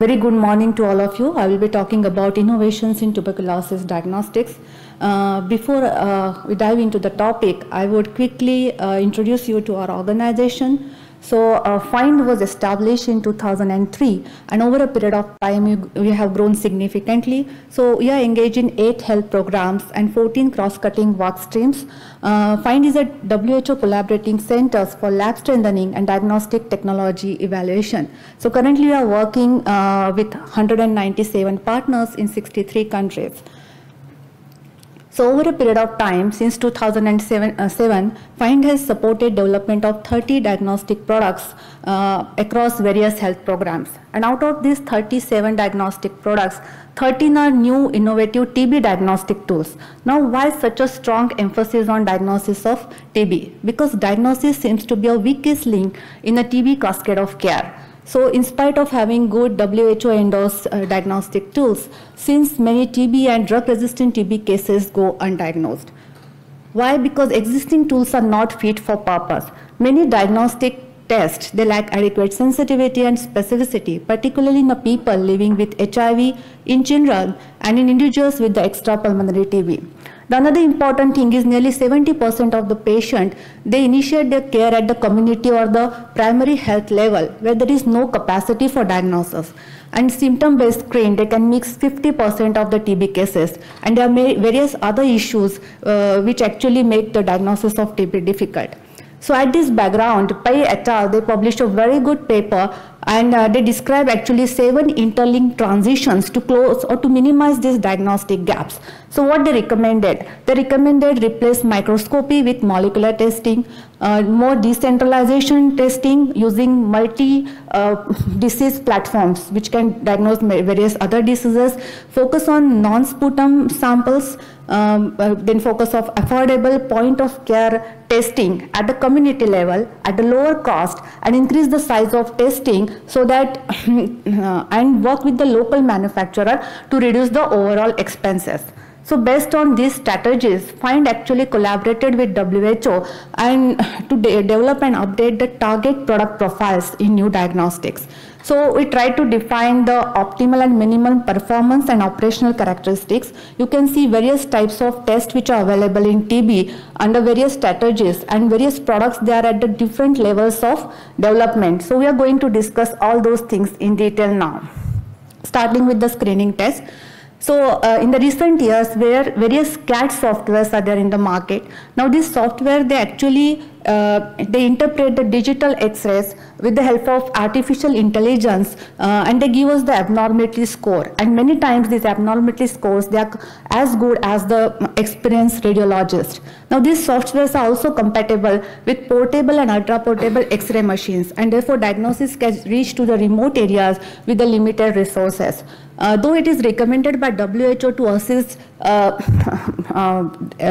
Very good morning to all of you. I will be talking about innovations in tuberculosis diagnostics. Uh, before uh, we dive into the topic, I would quickly uh, introduce you to our organization. So uh, FIND was established in 2003 and over a period of time we, we have grown significantly. So we are engaged in eight health programs and 14 cross-cutting work streams. Uh, FIND is a WHO collaborating centers for lab strengthening and diagnostic technology evaluation. So currently we are working uh, with 197 partners in 63 countries. So over a period of time, since 2007, uh, FIND has supported development of 30 diagnostic products uh, across various health programs. And out of these 37 diagnostic products, 13 are new innovative TB diagnostic tools. Now why such a strong emphasis on diagnosis of TB? Because diagnosis seems to be a weakest link in the TB cascade of care. So in spite of having good WHO endorsed uh, diagnostic tools, since many TB and drug resistant TB cases go undiagnosed. Why? Because existing tools are not fit for purpose. Many diagnostic tests, they lack adequate sensitivity and specificity, particularly in the people living with HIV in general and in individuals with the extrapulmonary TB. The another important thing is nearly 70% of the patient, they initiate their care at the community or the primary health level where there is no capacity for diagnosis. And symptom-based screen, they can mix 50% of the TB cases. And there are various other issues uh, which actually make the diagnosis of TB difficult. So at this background, Pai et al., they published a very good paper and uh, they describe actually seven interlinked transitions to close or to minimize these diagnostic gaps. So what they recommended? They recommended replace microscopy with molecular testing, uh, more decentralization testing using multi-disease uh, platforms which can diagnose various other diseases, focus on non-sputum samples, um, uh, then focus of affordable point of care testing at the community level at a lower cost and increase the size of testing so that uh, and work with the local manufacturer to reduce the overall expenses. So based on these strategies, FIND actually collaborated with WHO and to de develop and update the target product profiles in new diagnostics. So we try to define the optimal and minimum performance and operational characteristics. You can see various types of tests which are available in TB under various strategies and various products they are at the different levels of development. So we are going to discuss all those things in detail now. Starting with the screening test. So uh, in the recent years where various CAD softwares are there in the market, now this software they actually uh, they interpret the digital x-rays with the help of artificial intelligence uh, and they give us the abnormality score and many times these abnormality scores they are as good as the experienced radiologist. Now these softwares are also compatible with portable and ultra portable x-ray machines and therefore diagnosis can reach to the remote areas with the limited resources. Uh, though it is recommended by WHO to assist uh, uh,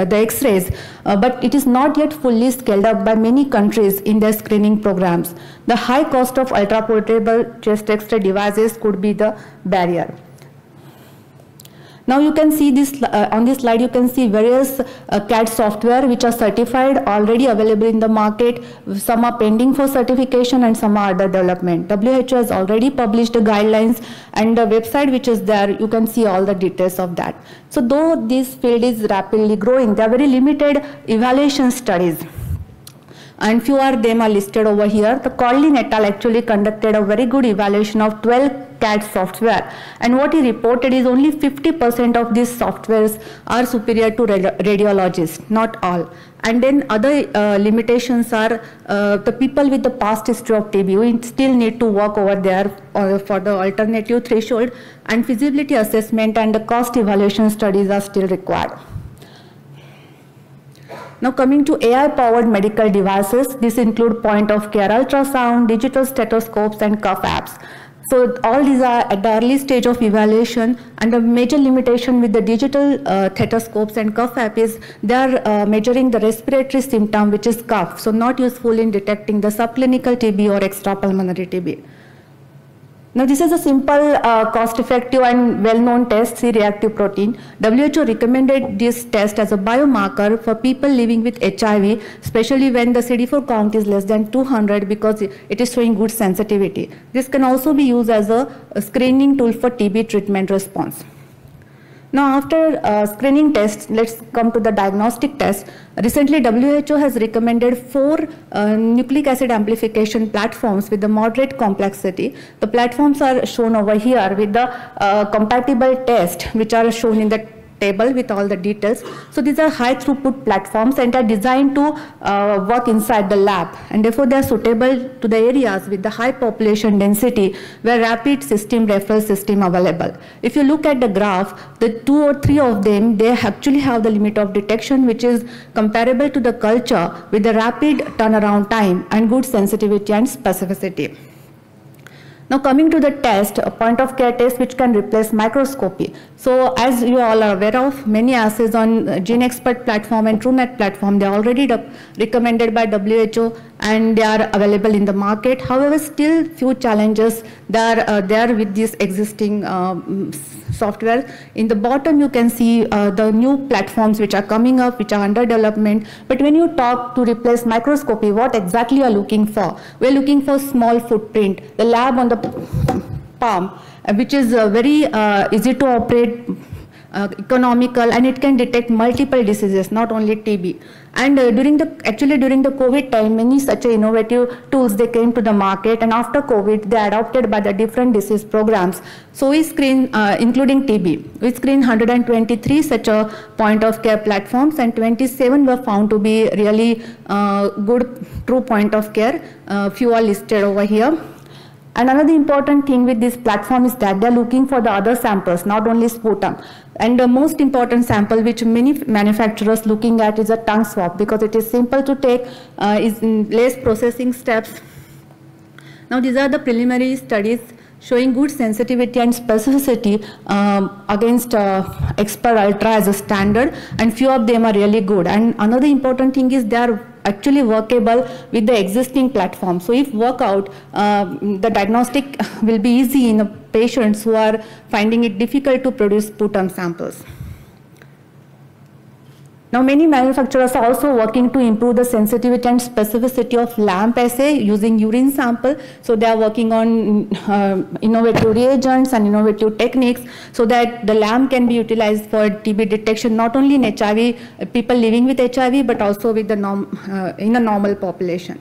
the X-rays, uh, but it is not yet fully scaled up by many countries in their screening programs. The high cost of ultra-portable chest X-ray devices could be the barrier. Now you can see this uh, on this slide you can see various uh, CAD software which are certified already available in the market. Some are pending for certification and some are under development. WHO has already published the guidelines and the website which is there you can see all the details of that. So though this field is rapidly growing there are very limited evaluation studies and few of them are listed over here. The Codlin et al. actually conducted a very good evaluation of 12 CAD software and what he reported is only 50% of these softwares are superior to radiologists, not all. And then other uh, limitations are uh, the people with the past history of TB, we still need to work over there uh, for the alternative threshold and feasibility assessment and the cost evaluation studies are still required. Now coming to AI-powered medical devices, this include point-of-care ultrasound, digital stethoscopes and cough apps. So all these are at the early stage of evaluation and a major limitation with the digital uh, stethoscopes and cough app is they are uh, measuring the respiratory symptom which is cough. So not useful in detecting the subclinical TB or extrapulmonary TB. Now this is a simple, uh, cost-effective and well-known test, C-reactive protein. WHO recommended this test as a biomarker for people living with HIV, especially when the CD4 count is less than 200 because it is showing good sensitivity. This can also be used as a, a screening tool for TB treatment response. Now, after uh, screening tests, let's come to the diagnostic test. Recently, WHO has recommended four uh, nucleic acid amplification platforms with the moderate complexity. The platforms are shown over here with the uh, compatible test, which are shown in the table with all the details. So these are high throughput platforms and are designed to uh, work inside the lab and therefore they are suitable to the areas with the high population density where rapid system referral system available. If you look at the graph, the two or three of them, they actually have the limit of detection which is comparable to the culture with the rapid turnaround time and good sensitivity and specificity. Now coming to the test, a point of care test which can replace microscopy. So as you all are aware of, many assays on GeneXpert platform and Truenat platform, they are already recommended by WHO and they are available in the market. However, still few challenges there, uh, there with this existing um, software. In the bottom, you can see uh, the new platforms which are coming up, which are under development. But when you talk to replace microscopy, what exactly are looking for? We're looking for small footprint. The lab on the palm, uh, which is uh, very uh, easy to operate, uh, economical and it can detect multiple diseases not only TB and uh, during the actually during the COVID time many such innovative tools they came to the market. And after COVID they adopted by the different disease programs. So we screen uh, including TB we screen 123 such a point of care platforms. And 27 were found to be really good true point of care. Few are listed over here and another important thing with this platform is that they're looking for the other samples, not only sputum. And the most important sample which many manufacturers looking at is a tongue swab because it is simple to take, uh, is less processing steps. Now these are the preliminary studies showing good sensitivity and specificity um, against uh, Xpert Ultra as a standard and few of them are really good. And another important thing is they are actually workable with the existing platform. So if workout, uh, the diagnostic will be easy in the patients who are finding it difficult to produce sputum samples. Now many manufacturers are also working to improve the sensitivity and specificity of LAMP assay using urine sample. So they are working on uh, innovative reagents and innovative techniques so that the LAMP can be utilized for TB detection not only in HIV, uh, people living with HIV, but also with the norm, uh, in a normal population.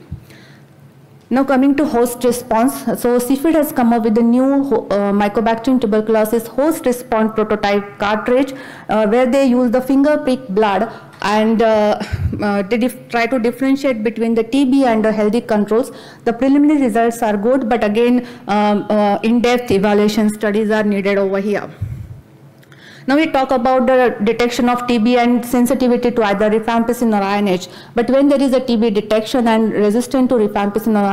Now coming to host response, so Cepheid has come up with a new uh, Mycobacterium tuberculosis host response prototype cartridge uh, where they use the finger prick blood and uh, uh they try to differentiate between the TB and the healthy controls. The preliminary results are good, but again, um, uh, in-depth evaluation studies are needed over here. Now we talk about the detection of TB and sensitivity to either rifampicin or INH. But when there is a TB detection and resistant to rifampicin or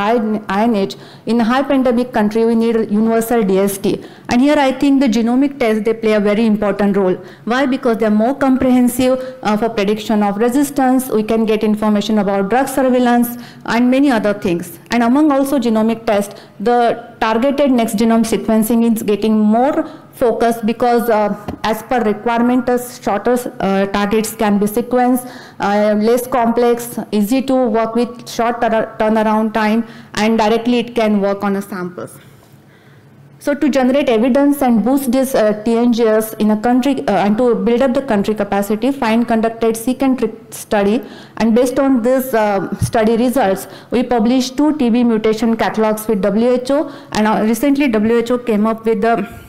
INH, in a high pandemic country, we need universal DST. And here I think the genomic tests, they play a very important role. Why? Because they're more comprehensive uh, for prediction of resistance. We can get information about drug surveillance and many other things. And among also genomic tests, the targeted next genome sequencing is getting more focus because uh, as per requirement shorter uh, targets can be sequenced, uh, less complex, easy to work with short turnaround time and directly it can work on a samples. So to generate evidence and boost this uh, TNGS in a country uh, and to build up the country capacity, FIND conducted trick study and based on this uh, study results, we published two TB mutation catalogs with WHO and uh, recently WHO came up with the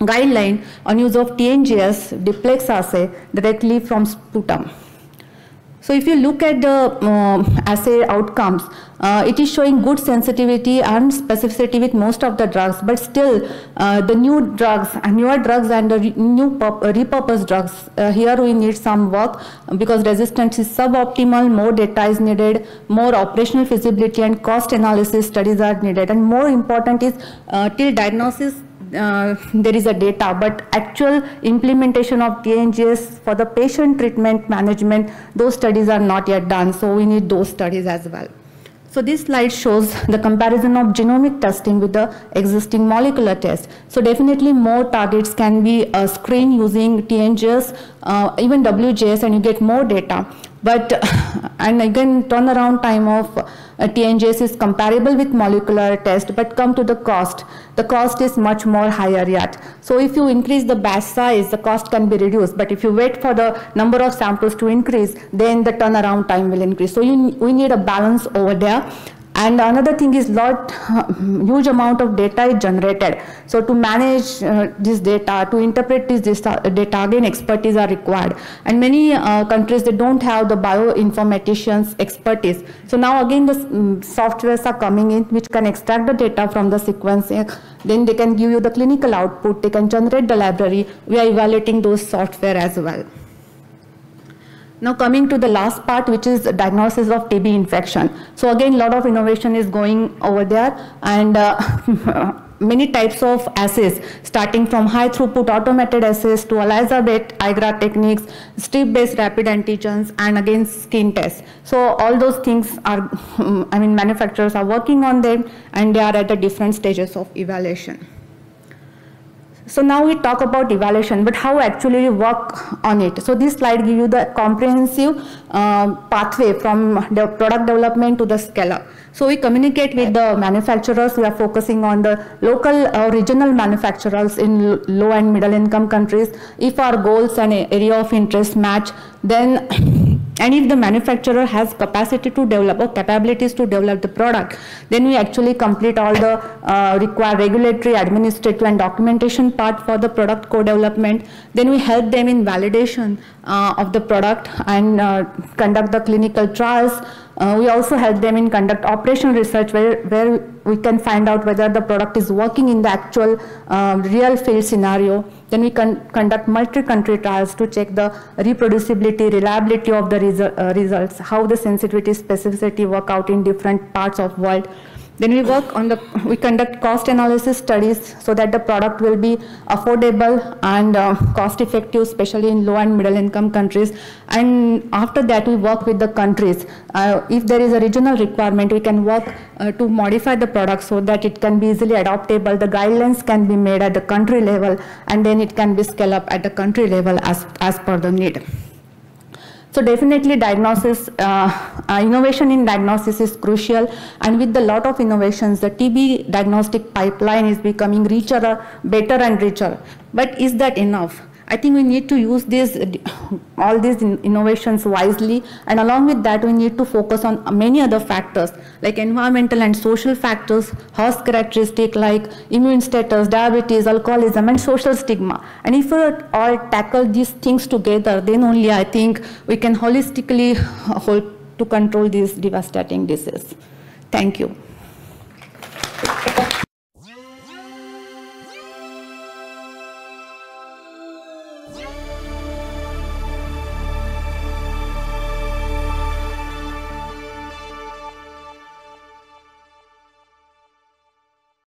guideline on use of TNGS Deeplex assay directly from sputum. So if you look at the uh, assay outcomes, uh, it is showing good sensitivity and specificity with most of the drugs, but still uh, the new drugs, and newer drugs and the new repurposed drugs, uh, here we need some work because resistance is suboptimal, more data is needed, more operational feasibility and cost analysis studies are needed, and more important is uh, till diagnosis uh, there is a data, but actual implementation of TNGS for the patient treatment management, those studies are not yet done. So we need those studies as well. So this slide shows the comparison of genomic testing with the existing molecular test. So definitely more targets can be uh, screened using TNGS, uh, even WGS, and you get more data. But, and again, turnaround time of uh, TNGS is comparable with molecular test, but come to the cost. The cost is much more higher yet. So if you increase the batch size, the cost can be reduced. But if you wait for the number of samples to increase, then the turnaround time will increase. So you, we need a balance over there. And another thing is lot, huge amount of data is generated. So to manage uh, this data, to interpret this, data, again expertise are required. And many uh, countries, they don't have the bioinformaticians expertise. So now again the um, softwares are coming in which can extract the data from the sequencing. Then they can give you the clinical output. They can generate the library. We are evaluating those software as well. Now coming to the last part, which is diagnosis of TB infection. So again, a lot of innovation is going over there and uh, many types of assays, starting from high throughput automated assays to ELISA-based IGRA techniques, strip-based rapid antigens, and again skin tests. So all those things are, I mean, manufacturers are working on them and they are at the different stages of evaluation. So now we talk about evaluation, but how actually we work on it. So this slide gives you the comprehensive uh, pathway from the product development to the scale-up. So we communicate with the manufacturers. We are focusing on the local or regional manufacturers in low and middle income countries. If our goals and area of interest match, then and if the manufacturer has capacity to develop or capabilities to develop the product, then we actually complete all the uh, required regulatory, administrative and documentation part for the product co-development. Then we help them in validation uh, of the product and uh, conduct the clinical trials. Uh, we also help them in conduct operational research where, where we can find out whether the product is working in the actual uh, real field scenario. Then we can conduct multi-country trials to check the reproducibility, reliability of the resu uh, results, how the sensitivity, specificity work out in different parts of world. Then we work on the, we conduct cost analysis studies so that the product will be affordable and uh, cost effective, especially in low and middle income countries. And after that, we work with the countries. Uh, if there is a regional requirement, we can work uh, to modify the product so that it can be easily adoptable. The guidelines can be made at the country level and then it can be scaled up at the country level as, as per the need. So definitely diagnosis, uh, uh, innovation in diagnosis is crucial and with the lot of innovations, the TB diagnostic pipeline is becoming richer, better and richer. But is that enough? I think we need to use these, all these innovations wisely and along with that we need to focus on many other factors like environmental and social factors, host characteristic like immune status, diabetes, alcoholism and social stigma. And if we all tackle these things together then only I think we can holistically hold to control this devastating disease. Thank you.